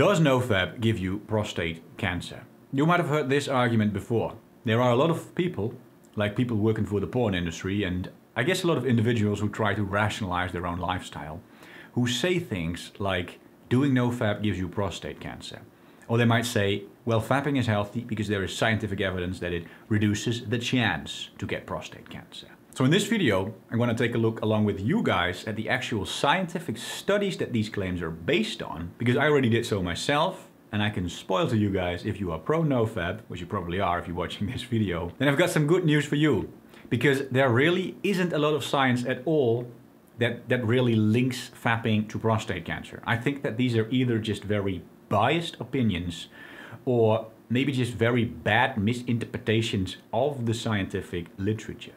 Does NoFap give you prostate cancer? You might have heard this argument before. There are a lot of people, like people working for the porn industry, and I guess a lot of individuals who try to rationalize their own lifestyle, who say things like, doing NoFap gives you prostate cancer. Or they might say, well, fapping is healthy because there is scientific evidence that it reduces the chance to get prostate cancer. So in this video, I'm going to take a look along with you guys at the actual scientific studies that these claims are based on, because I already did so myself, and I can spoil to you guys if you are pro NoFap, which you probably are if you're watching this video, then I've got some good news for you. Because there really isn't a lot of science at all that, that really links fapping to prostate cancer. I think that these are either just very biased opinions or maybe just very bad misinterpretations of the scientific literature.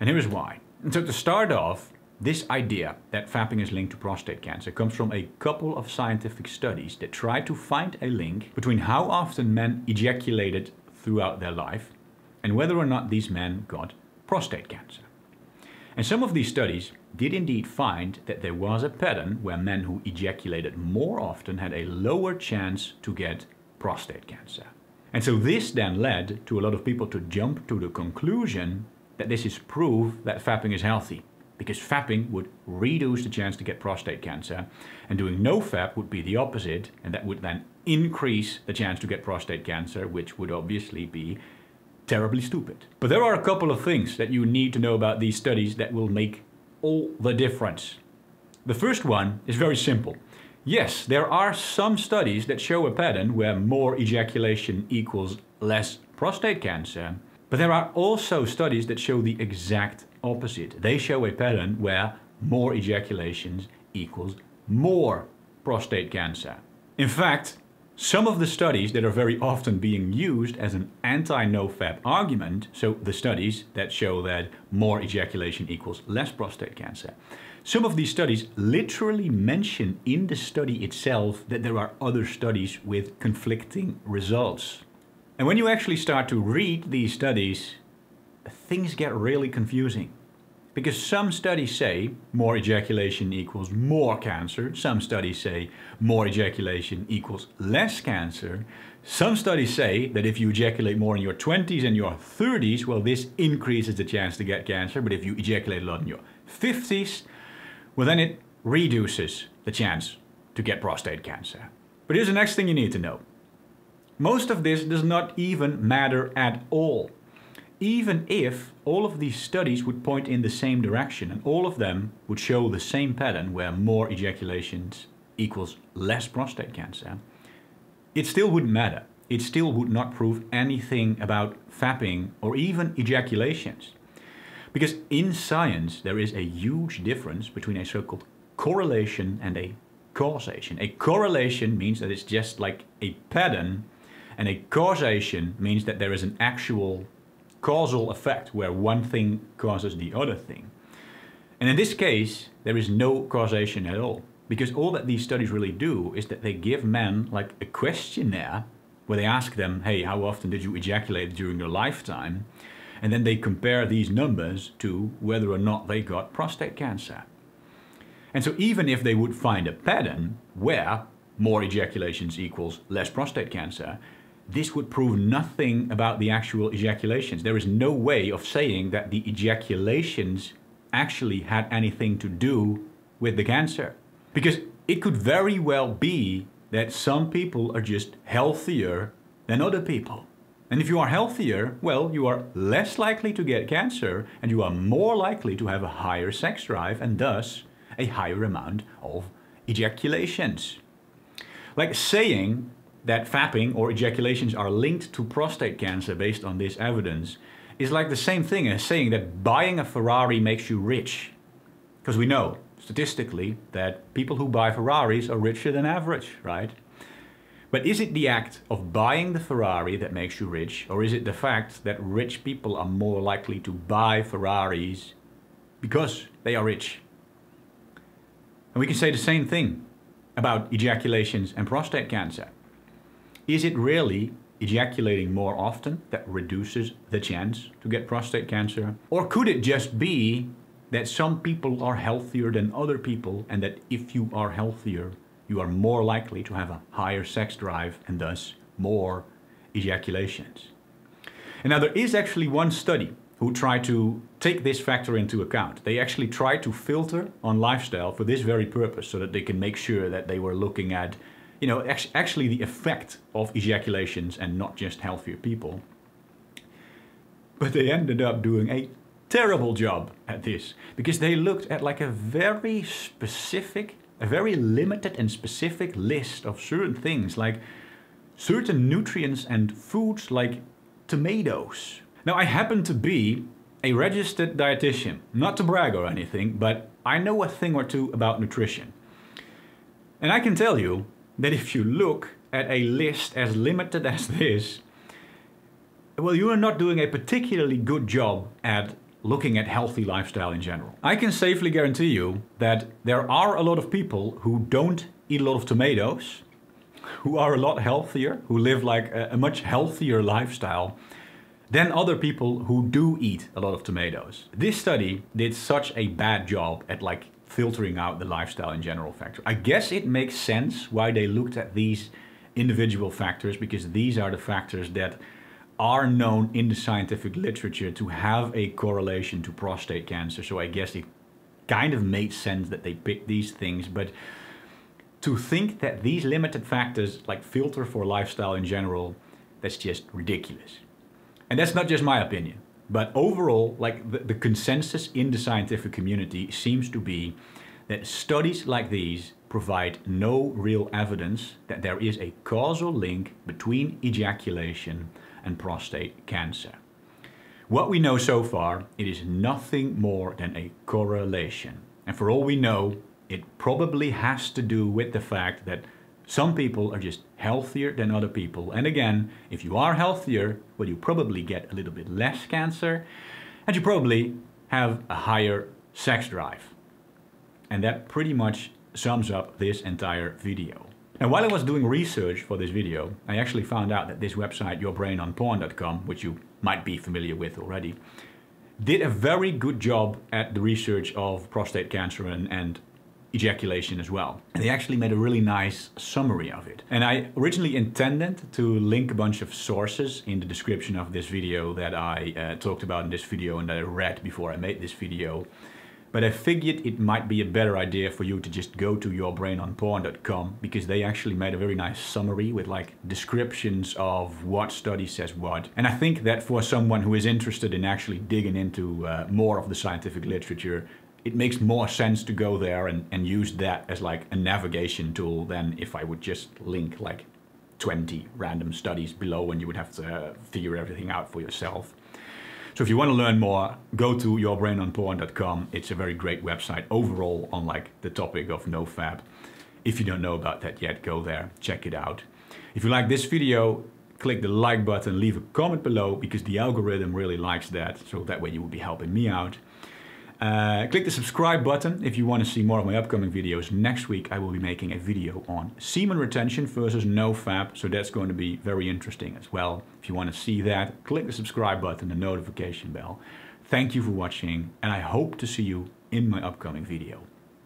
And here is why. And so to start off, this idea that fapping is linked to prostate cancer comes from a couple of scientific studies that try to find a link between how often men ejaculated throughout their life and whether or not these men got prostate cancer. And some of these studies did indeed find that there was a pattern where men who ejaculated more often had a lower chance to get prostate cancer. And so this then led to a lot of people to jump to the conclusion that this is proof that fapping is healthy because fapping would reduce the chance to get prostate cancer and doing no fap would be the opposite and that would then increase the chance to get prostate cancer which would obviously be terribly stupid. But there are a couple of things that you need to know about these studies that will make all the difference. The first one is very simple. Yes, there are some studies that show a pattern where more ejaculation equals less prostate cancer, but there are also studies that show the exact opposite. They show a pattern where more ejaculations equals more prostate cancer. In fact, some of the studies that are very often being used as an anti-nofap argument, so the studies that show that more ejaculation equals less prostate cancer, some of these studies literally mention in the study itself that there are other studies with conflicting results. And when you actually start to read these studies, things get really confusing. Because some studies say more ejaculation equals more cancer. Some studies say more ejaculation equals less cancer. Some studies say that if you ejaculate more in your 20s and your 30s, well, this increases the chance to get cancer. But if you ejaculate a lot in your 50s, well, then it reduces the chance to get prostate cancer. But here's the next thing you need to know. Most of this does not even matter at all. Even if all of these studies would point in the same direction and all of them would show the same pattern where more ejaculations equals less prostate cancer, it still wouldn't matter. It still would not prove anything about fapping or even ejaculations. Because in science, there is a huge difference between a so-called correlation and a causation. A correlation means that it's just like a pattern and a causation means that there is an actual causal effect where one thing causes the other thing. And in this case, there is no causation at all. Because all that these studies really do is that they give men like a questionnaire where they ask them, hey, how often did you ejaculate during your lifetime? And then they compare these numbers to whether or not they got prostate cancer. And so even if they would find a pattern where more ejaculations equals less prostate cancer, this would prove nothing about the actual ejaculations. There is no way of saying that the ejaculations actually had anything to do with the cancer. Because it could very well be that some people are just healthier than other people. And if you are healthier, well, you are less likely to get cancer and you are more likely to have a higher sex drive and thus a higher amount of ejaculations. Like saying that fapping or ejaculations are linked to prostate cancer based on this evidence is like the same thing as saying that buying a Ferrari makes you rich. Because we know statistically that people who buy Ferraris are richer than average, right? But is it the act of buying the Ferrari that makes you rich, or is it the fact that rich people are more likely to buy Ferraris because they are rich? And we can say the same thing about ejaculations and prostate cancer. Is it really ejaculating more often that reduces the chance to get prostate cancer? Or could it just be that some people are healthier than other people and that if you are healthier, you are more likely to have a higher sex drive and thus more ejaculations. And now there is actually one study who tried to take this factor into account. They actually tried to filter on lifestyle for this very purpose so that they can make sure that they were looking at, you know, actually the effect of ejaculations and not just healthier people. But they ended up doing a terrible job at this because they looked at like a very specific, a very limited and specific list of certain things like certain nutrients and foods like tomatoes. Now I happen to be a registered dietitian, not to brag or anything, but I know a thing or two about nutrition. And I can tell you that if you look at a list as limited as this, well, you are not doing a particularly good job at looking at healthy lifestyle in general. I can safely guarantee you that there are a lot of people who don't eat a lot of tomatoes, who are a lot healthier, who live like a, a much healthier lifestyle than other people who do eat a lot of tomatoes. This study did such a bad job at like filtering out the lifestyle in general factor. I guess it makes sense why they looked at these individual factors because these are the factors that are known in the scientific literature to have a correlation to prostate cancer. So I guess it kind of made sense that they picked these things. But to think that these limited factors like filter for lifestyle in general, that's just ridiculous. And that's not just my opinion. But overall, like the, the consensus in the scientific community seems to be that studies like these provide no real evidence that there is a causal link between ejaculation and prostate cancer. What we know so far, it is nothing more than a correlation. And for all we know, it probably has to do with the fact that some people are just healthier than other people. And again, if you are healthier, well, you probably get a little bit less cancer and you probably have a higher sex drive. And that pretty much sums up this entire video. Now, while I was doing research for this video, I actually found out that this website, yourbrainonporn.com, which you might be familiar with already, did a very good job at the research of prostate cancer and, and ejaculation as well. And they actually made a really nice summary of it. And I originally intended to link a bunch of sources in the description of this video that I uh, talked about in this video and that I read before I made this video. But I figured it might be a better idea for you to just go to yourbrainonporn.com because they actually made a very nice summary with like descriptions of what study says what. And I think that for someone who is interested in actually digging into uh, more of the scientific literature, it makes more sense to go there and, and use that as like a navigation tool than if I would just link like 20 random studies below and you would have to figure everything out for yourself. So if you want to learn more, go to yourbrainonporn.com. It's a very great website overall on like the topic of nofap. If you don't know about that yet, go there, check it out. If you like this video, click the like button, leave a comment below because the algorithm really likes that. So that way you will be helping me out. Uh, click the subscribe button if you want to see more of my upcoming videos. Next week I will be making a video on semen retention versus nofap, so that's going to be very interesting as well. If you want to see that, click the subscribe button the notification bell. Thank you for watching and I hope to see you in my upcoming video.